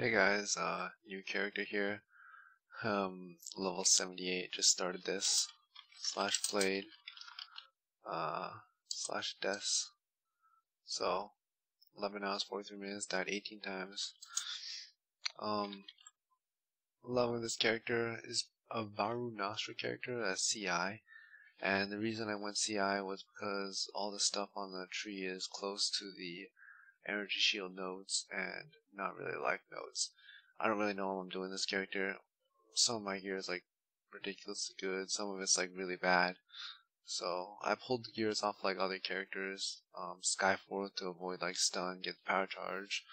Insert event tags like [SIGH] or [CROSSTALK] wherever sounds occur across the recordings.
Hey guys, uh, new character here. Um, level 78, just started this. Slash played. Uh, slash deaths. So, 11 hours, 43 minutes, died 18 times. Um, loving this character is a Varunastra character, a CI. And the reason I went CI was because all the stuff on the tree is close to the energy shield nodes and not really life nodes. I don't really know how I'm doing this character. Some of my gear is like ridiculously good, some of it's like really bad. So I pulled the gears off like other characters, um, Skyforth to avoid like stun, get the power charge,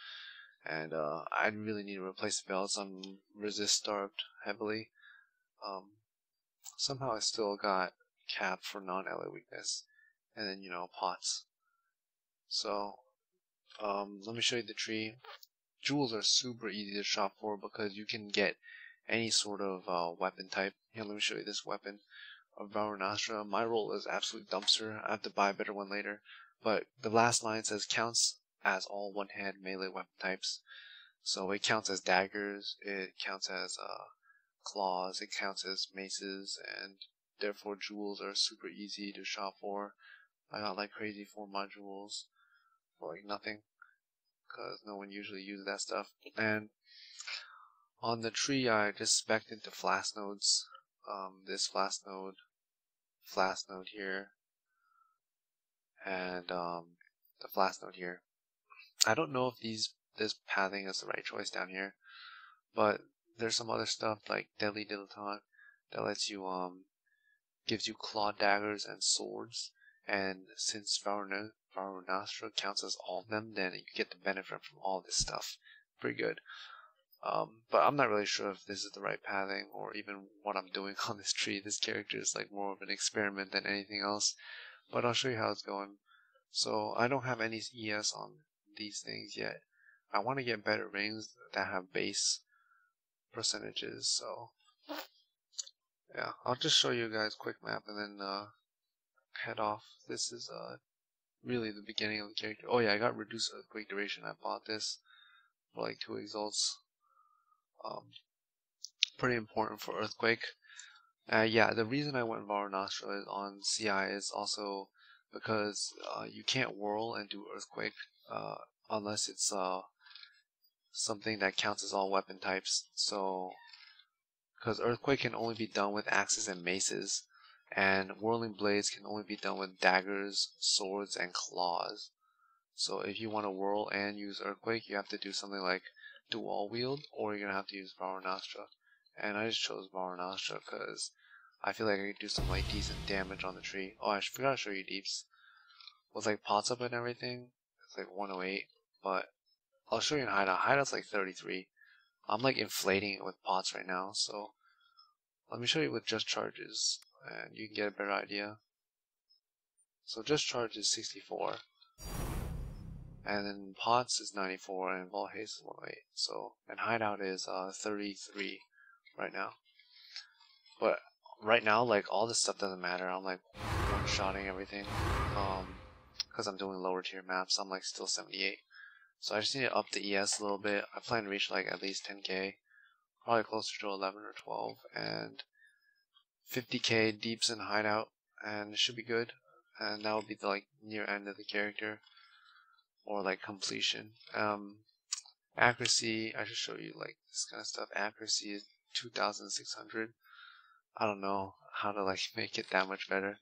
and uh, I really need to replace the belts. I'm resist starved heavily. Um, somehow I still got cap for non-LA weakness, and then you know pots. So um, let me show you the tree. Jewels are super easy to shop for because you can get any sort of uh, weapon type. Here, let me show you this weapon of Varunastra. My roll is absolute dumpster. I have to buy a better one later. But the last line says counts as all one-hand melee weapon types. So it counts as daggers, it counts as uh, claws, it counts as maces, and therefore jewels are super easy to shop for. I got like crazy four modules for like nothing because no one usually uses that stuff. And on the tree, I just spec'd into flask nodes. Um, this flask node, flask node here, and um, the flask node here. I don't know if these this pathing is the right choice down here, but there's some other stuff like Deadly Dilettante that lets you um gives you claw daggers and swords, and since Varuna Varunastra counts as all of them, then you get the benefit from all this stuff. Pretty good. Um, but I'm not really sure if this is the right pathing or even what I'm doing [LAUGHS] on this tree. This character is like more of an experiment than anything else. But I'll show you how it's going. So I don't have any ES on these things yet. I want to get better rings that have base percentages. So yeah, I'll just show you guys quick map and then uh, head off. This is uh, really the beginning of the character. Oh yeah, I got reduced earthquake duration. I bought this for like two exalts. Um, pretty important for earthquake. Uh, yeah, the reason I went Varunastra on CI is also because uh, you can't whirl and do earthquake uh, unless it's uh, something that counts as all weapon types. So, because earthquake can only be done with axes and maces, and whirling blades can only be done with daggers, swords, and claws. So if you want to whirl and use earthquake, you have to do something like dual wield, or you're gonna have to use Varunastra. And I just chose Varunastra because I feel like I could do some like decent damage on the tree. Oh, I forgot to show you deeps. With like pots up and everything, it's like 108, but I'll show you in hideout. Hideout's like 33. I'm like inflating it with pots right now, so let me show you with just charges and you can get a better idea. So just charge is 64 and then pots is 94 and vault haste is 108 so and hideout is uh 33 right now. But right now like all this stuff doesn't matter. I'm like one-shotting everything. Um because I'm doing lower tier maps. I'm like still 78 so I just need to up the ES a little bit. I plan to reach like at least 10k probably closer to 11 or 12 and 50k deeps in hideout and it should be good. And that will be the like near end of the character or like completion. Um accuracy I should show you like this kind of stuff. Accuracy is 2600 I don't know how to like [LAUGHS] make it that much better.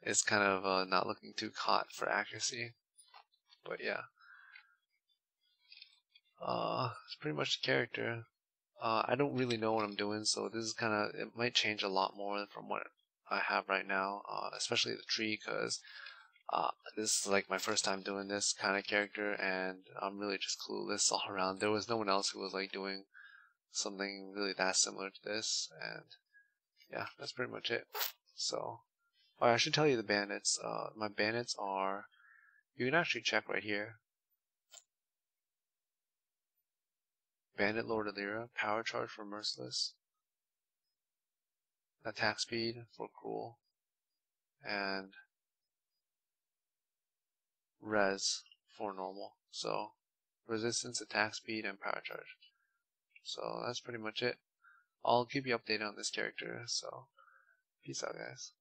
It's kind of uh, not looking too hot for accuracy but yeah. Uh it's pretty much the character uh, I don't really know what I'm doing, so this is kind of, it might change a lot more from what I have right now, uh, especially the tree, because uh, this is like my first time doing this kind of character, and I'm really just clueless [LAUGHS] all around. There was no one else who was like doing something really that similar to this, and yeah, that's pretty much it. So, oh, I should tell you the bandits. Uh, my bandits are, you can actually check right here. Bandit Lord Alira, Power Charge for Merciless, Attack Speed for Cruel, and Res for Normal. So resistance, attack speed, and power charge. So that's pretty much it. I'll keep you updated on this character, so peace out guys.